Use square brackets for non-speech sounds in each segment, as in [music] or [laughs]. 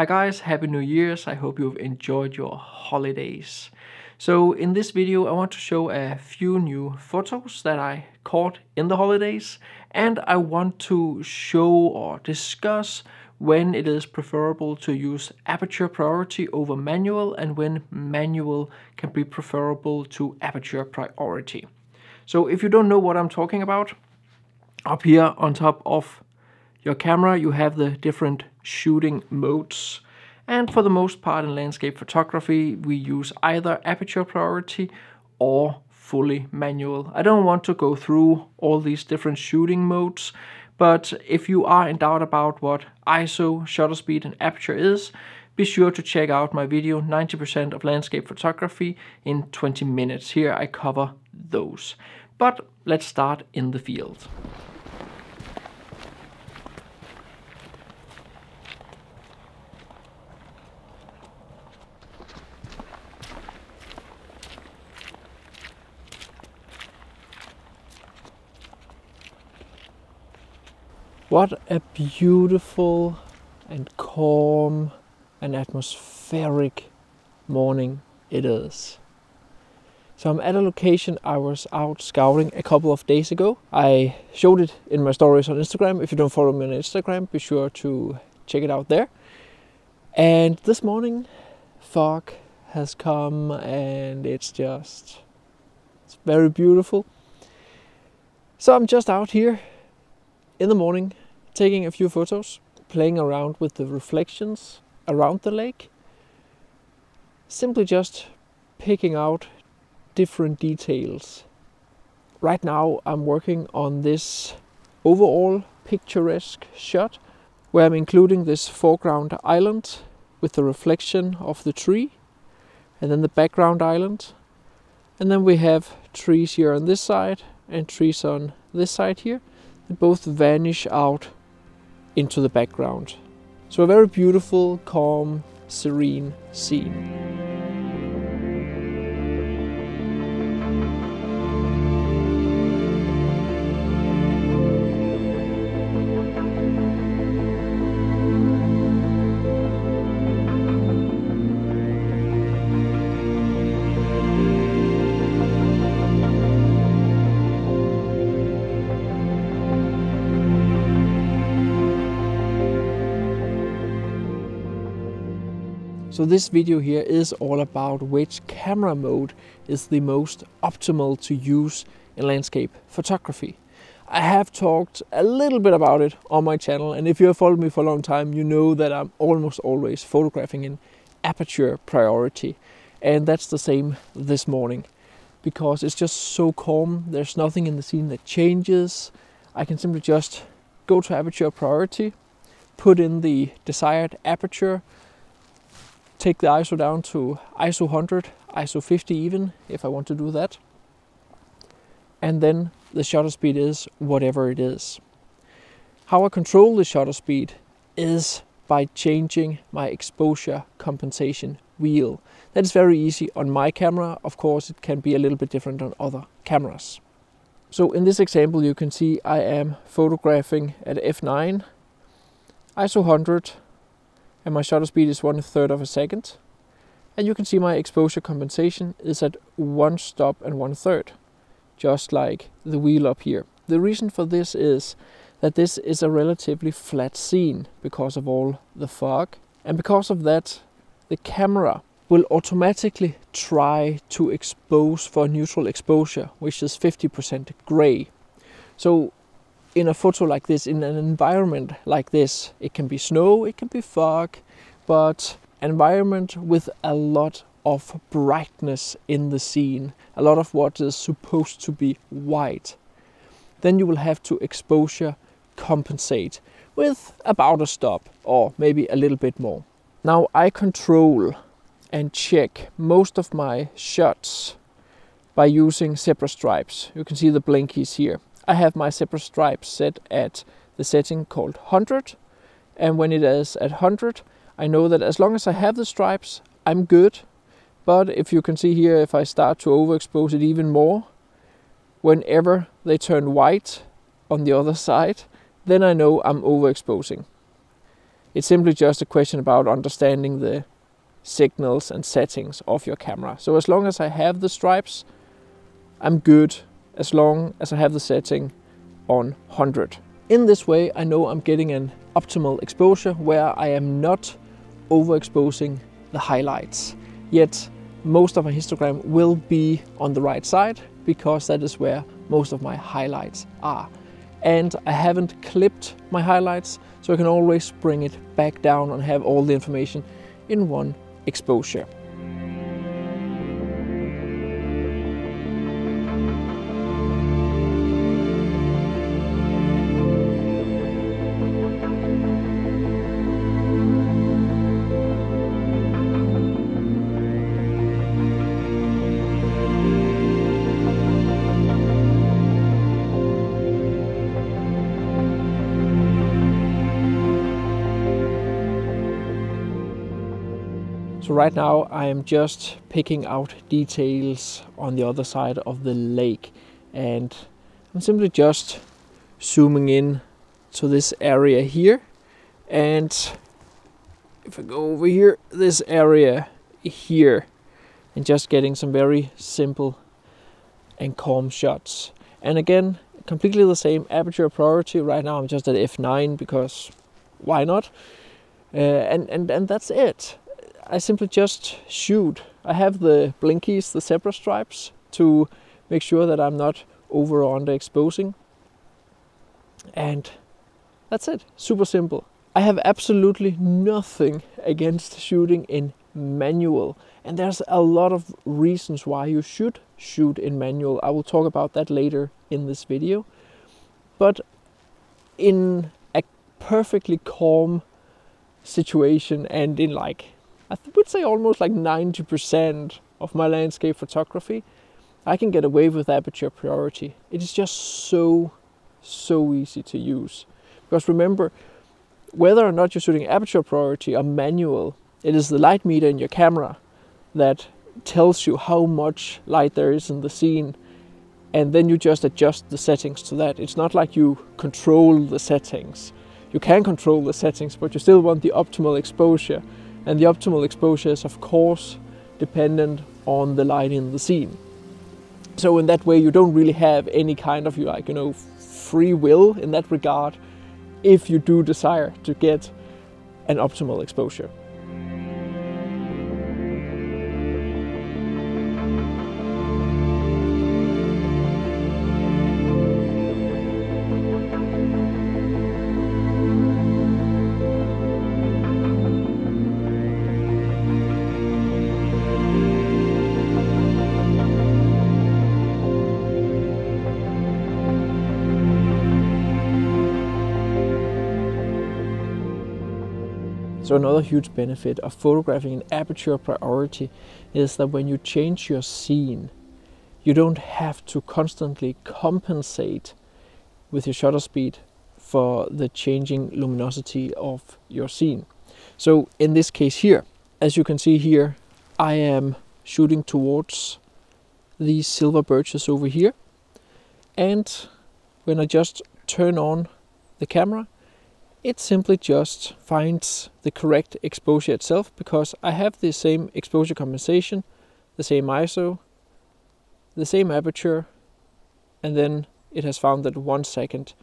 Hi guys, Happy New Year's. I hope you've enjoyed your holidays. So in this video I want to show a few new photos that I caught in the holidays and I want to show or discuss when it is preferable to use aperture priority over manual and when manual can be preferable to aperture priority. So if you don't know what I'm talking about, up here on top of your camera you have the different shooting modes. And for the most part in landscape photography we use either aperture priority or fully manual. I don't want to go through all these different shooting modes but if you are in doubt about what ISO, shutter speed and aperture is, be sure to check out my video 90% of landscape photography in 20 minutes. Here I cover those. But let's start in the field. What a beautiful and calm and atmospheric morning it is. So I'm at a location I was out scouting a couple of days ago. I showed it in my stories on Instagram. If you don't follow me on Instagram, be sure to check it out there. And this morning, fog has come and it's just it's very beautiful. So I'm just out here in the morning taking a few photos, playing around with the reflections around the lake, simply just picking out different details. Right now I'm working on this overall picturesque shot where I'm including this foreground island with the reflection of the tree and then the background island and then we have trees here on this side and trees on this side here that both vanish out into the background. So a very beautiful, calm, serene scene. So this video here is all about which camera mode is the most optimal to use in landscape photography. I have talked a little bit about it on my channel and if you have followed me for a long time you know that I'm almost always photographing in aperture priority and that's the same this morning because it's just so calm there's nothing in the scene that changes I can simply just go to aperture priority put in the desired aperture take the ISO down to ISO 100, ISO 50 even, if I want to do that. And then the shutter speed is whatever it is. How I control the shutter speed is by changing my exposure compensation wheel. That is very easy on my camera. Of course, it can be a little bit different on other cameras. So in this example, you can see I am photographing at f9, ISO 100, and my shutter speed is one third of a second. And you can see my exposure compensation is at one stop and one third, just like the wheel up here. The reason for this is that this is a relatively flat scene because of all the fog. And because of that, the camera will automatically try to expose for neutral exposure, which is 50% gray. So in a photo like this, in an environment like this, it can be snow, it can be fog, but environment with a lot of brightness in the scene, a lot of what is supposed to be white, then you will have to exposure compensate with about a stop or maybe a little bit more. Now I control and check most of my shots by using zebra stripes. You can see the blinkies here. I have my zebra stripes set at the setting called 100 and when it is at 100 I know that as long as I have the stripes I'm good but if you can see here if I start to overexpose it even more whenever they turn white on the other side then I know I'm overexposing. It's simply just a question about understanding the signals and settings of your camera. So as long as I have the stripes, I'm good as long as I have the setting on 100. In this way, I know I'm getting an optimal exposure where I am not overexposing the highlights. Yet most of my histogram will be on the right side because that is where most of my highlights are. And I haven't clipped my highlights, so I can always bring it back down and have all the information in one exposure. So right now I am just picking out details on the other side of the lake. And I'm simply just zooming in to this area here. And if I go over here this area here. And just getting some very simple and calm shots. And again completely the same aperture priority. Right now I'm just at f9 because why not? Uh, and and and that's it I simply just shoot. I have the blinkies, the zebra stripes, to make sure that I'm not over or under exposing. And that's it. Super simple. I have absolutely nothing against shooting in manual. And there's a lot of reasons why you should shoot in manual. I will talk about that later in this video. But in a perfectly calm situation and in like I would say almost like 90% of my landscape photography, I can get away with aperture priority. It is just so, so easy to use. Because remember, whether or not you're shooting aperture priority or manual, it is the light meter in your camera that tells you how much light there is in the scene and then you just adjust the settings to that. It's not like you control the settings. You can control the settings, but you still want the optimal exposure and the optimal exposure is of course dependent on the light in the scene. So in that way you don't really have any kind of like you know free will in that regard if you do desire to get an optimal exposure. So another huge benefit of photographing in aperture priority is that when you change your scene, you don't have to constantly compensate with your shutter speed for the changing luminosity of your scene. So in this case here, as you can see here, I am shooting towards these silver birches over here. And when I just turn on the camera, it simply just finds the correct exposure itself because I have the same exposure compensation, the same ISO, the same aperture, and then it has found that one second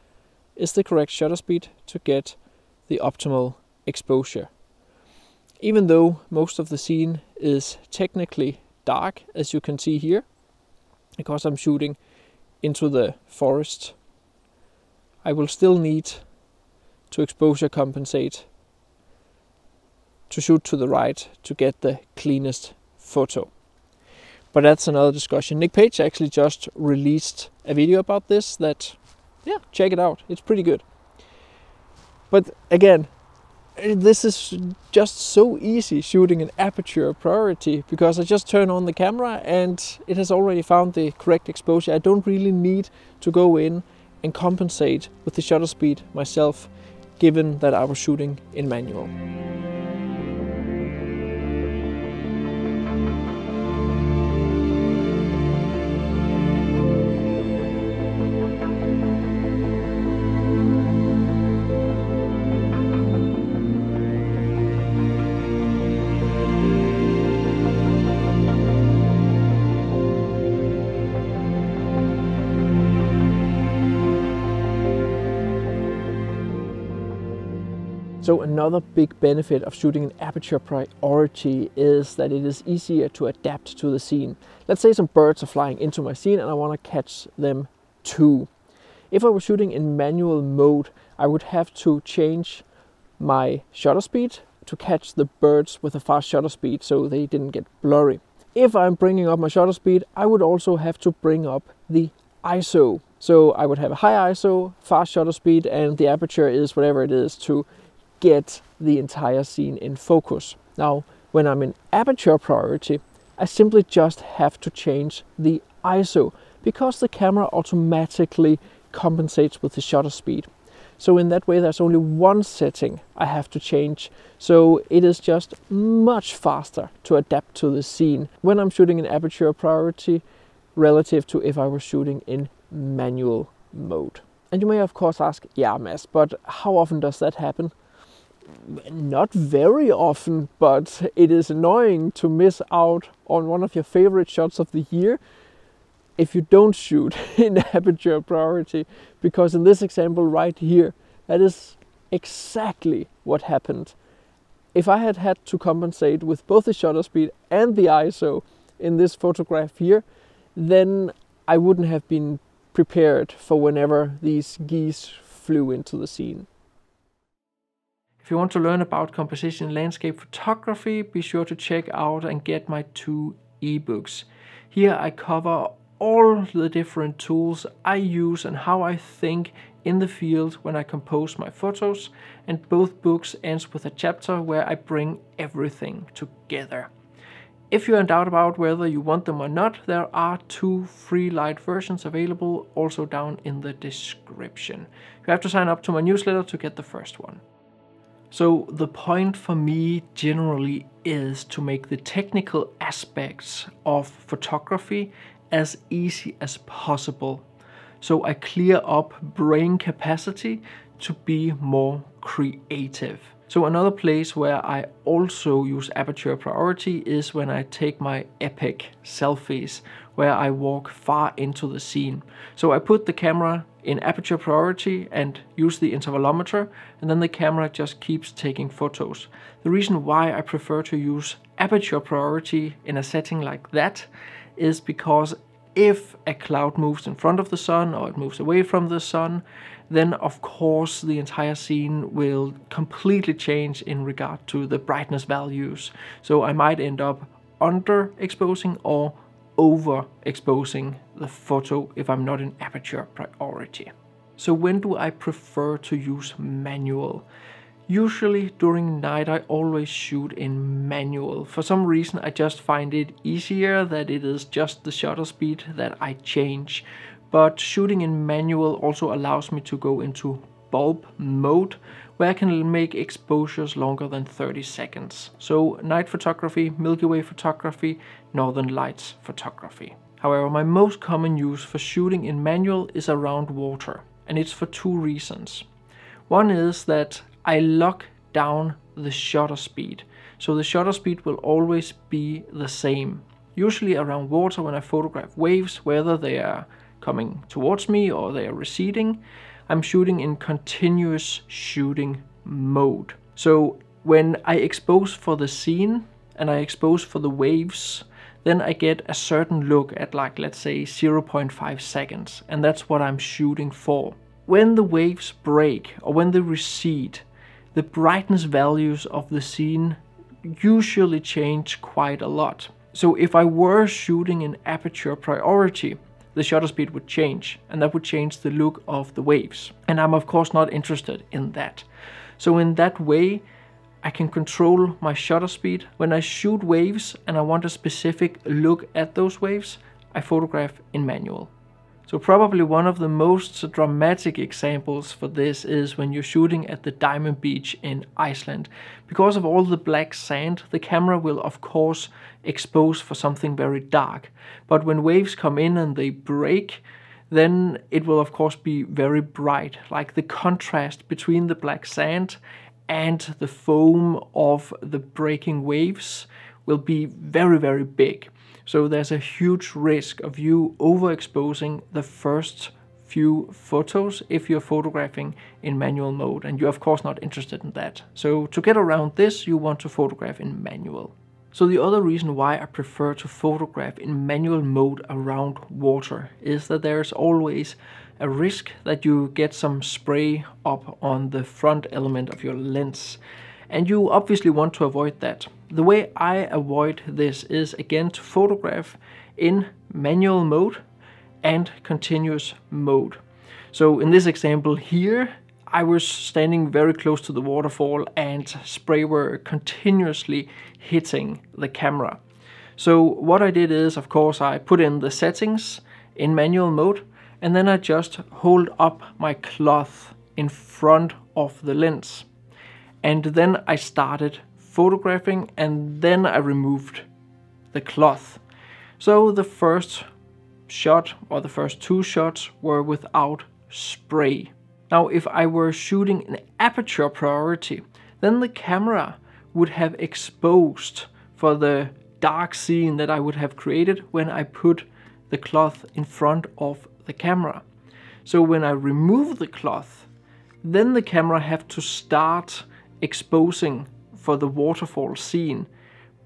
is the correct shutter speed to get the optimal exposure. Even though most of the scene is technically dark, as you can see here, because I'm shooting into the forest, I will still need to exposure compensate, to shoot to the right to get the cleanest photo. But that's another discussion. Nick Page actually just released a video about this that, yeah, check it out. It's pretty good. But again, this is just so easy shooting an aperture priority because I just turn on the camera and it has already found the correct exposure. I don't really need to go in and compensate with the shutter speed myself given that I was shooting in manual. So another big benefit of shooting in aperture priority is that it is easier to adapt to the scene. Let's say some birds are flying into my scene and I want to catch them too. If I were shooting in manual mode, I would have to change my shutter speed to catch the birds with a fast shutter speed so they didn't get blurry. If I'm bringing up my shutter speed, I would also have to bring up the ISO. So I would have a high ISO, fast shutter speed, and the aperture is whatever it is to get the entire scene in focus. Now, when I'm in aperture priority, I simply just have to change the ISO because the camera automatically compensates with the shutter speed. So in that way, there's only one setting I have to change. So it is just much faster to adapt to the scene when I'm shooting in aperture priority relative to if I were shooting in manual mode. And you may of course ask, yeah, Mads, but how often does that happen? Not very often, but it is annoying to miss out on one of your favorite shots of the year if you don't shoot [laughs] in aperture priority because in this example right here that is exactly what happened if I had had to compensate with both the shutter speed and the ISO in this photograph here then I wouldn't have been prepared for whenever these geese flew into the scene. If you want to learn about composition landscape photography, be sure to check out and get my two ebooks. Here I cover all the different tools I use and how I think in the field when I compose my photos and both books ends with a chapter where I bring everything together. If you're in doubt about whether you want them or not, there are two free lite versions available also down in the description. You have to sign up to my newsletter to get the first one. So the point for me generally is to make the technical aspects of photography as easy as possible. So I clear up brain capacity to be more creative. So another place where I also use aperture priority is when I take my epic selfies where I walk far into the scene. So I put the camera in aperture priority and use the intervalometer and then the camera just keeps taking photos. The reason why I prefer to use aperture priority in a setting like that is because if a cloud moves in front of the sun or it moves away from the sun, then of course the entire scene will completely change in regard to the brightness values. So I might end up underexposing or overexposing the photo if I'm not in aperture priority. So when do I prefer to use manual? Usually during night I always shoot in manual. For some reason I just find it easier that it is just the shutter speed that I change. But shooting in manual also allows me to go into bulb mode where I can make exposures longer than 30 seconds. So night photography, Milky Way photography, northern lights photography. However, my most common use for shooting in manual is around water and it's for two reasons. One is that I lock down the shutter speed. So the shutter speed will always be the same. Usually around water when I photograph waves, whether they are coming towards me or they are receding, I'm shooting in continuous shooting mode. So when I expose for the scene and I expose for the waves, then I get a certain look at like, let's say 0.5 seconds. And that's what I'm shooting for. When the waves break or when they recede, the brightness values of the scene usually change quite a lot. So if I were shooting in aperture priority, the shutter speed would change and that would change the look of the waves. And I'm of course not interested in that. So in that way, I can control my shutter speed. When I shoot waves and I want a specific look at those waves, I photograph in manual. So probably one of the most dramatic examples for this is when you're shooting at the Diamond Beach in Iceland. Because of all the black sand, the camera will of course expose for something very dark. But when waves come in and they break, then it will of course be very bright, like the contrast between the black sand and the foam of the breaking waves will be very, very big. So there's a huge risk of you overexposing the first few photos if you're photographing in manual mode and you're of course not interested in that. So to get around this you want to photograph in manual. So the other reason why I prefer to photograph in manual mode around water is that there's always a risk that you get some spray up on the front element of your lens. And you obviously want to avoid that. The way I avoid this is again to photograph in manual mode and continuous mode. So in this example here, I was standing very close to the waterfall and spray were continuously hitting the camera. So what I did is, of course, I put in the settings in manual mode and then I just hold up my cloth in front of the lens. And then I started photographing and then I removed the cloth. So the first shot or the first two shots were without spray. Now if I were shooting an aperture priority, then the camera would have exposed for the dark scene that I would have created when I put the cloth in front of the camera. So when I remove the cloth, then the camera have to start exposing for the waterfall scene.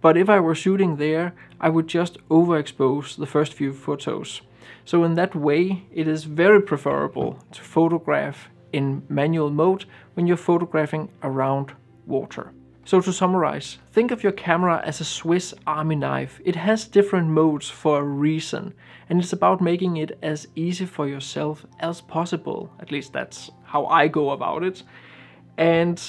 But if I were shooting there, I would just overexpose the first few photos. So in that way, it is very preferable to photograph in manual mode when you're photographing around water. So to summarize, think of your camera as a Swiss army knife. It has different modes for a reason, and it's about making it as easy for yourself as possible. At least that's how I go about it. And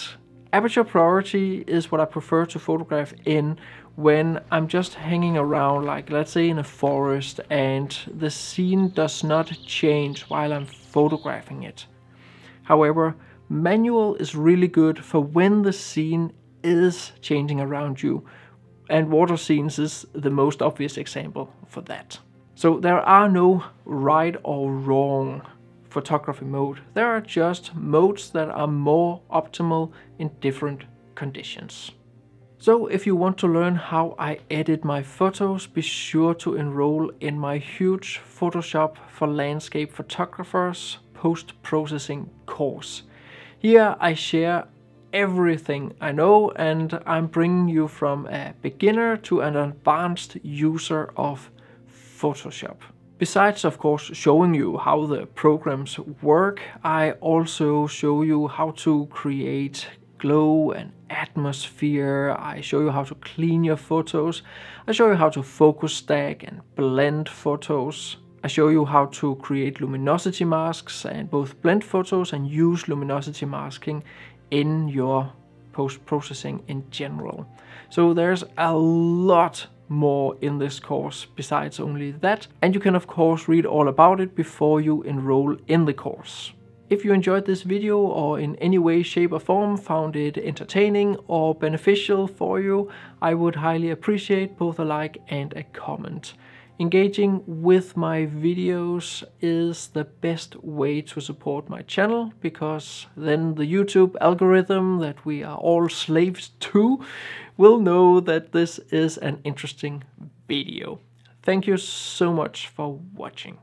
aperture priority is what I prefer to photograph in when I'm just hanging around, like let's say in a forest, and the scene does not change while I'm photographing it. However, manual is really good for when the scene is changing around you, and water scenes is the most obvious example for that. So there are no right or wrong photography mode. There are just modes that are more optimal in different conditions. So if you want to learn how I edit my photos, be sure to enroll in my huge Photoshop for landscape photographers post-processing course. Here I share everything I know and I'm bringing you from a beginner to an advanced user of Photoshop. Besides of course showing you how the programs work, I also show you how to create glow and atmosphere. I show you how to clean your photos. I show you how to focus stack and blend photos. I show you how to create luminosity masks and both blend photos and use luminosity masking in your post-processing in general. So there's a lot more in this course besides only that. And you can of course read all about it before you enroll in the course. If you enjoyed this video or in any way, shape or form found it entertaining or beneficial for you, I would highly appreciate both a like and a comment. Engaging with my videos is the best way to support my channel because then the YouTube algorithm that we are all slaves to will know that this is an interesting video. Thank you so much for watching.